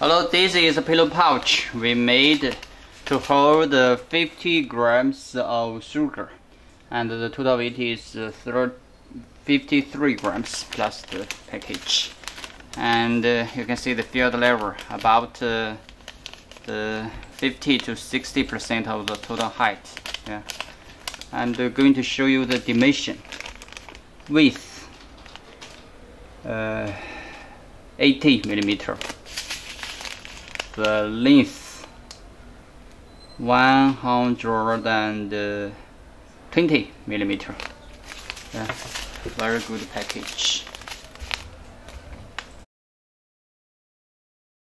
Hello, this is a pillow pouch. We made to hold 50 grams of sugar. And the total weight is 53 grams plus the package. And uh, you can see the field level about uh, the 50 to 60 percent of the total height yeah. And uh, going to show you the dimension. Width uh, 80 millimeter the length 120 millimeter. Yeah, very good package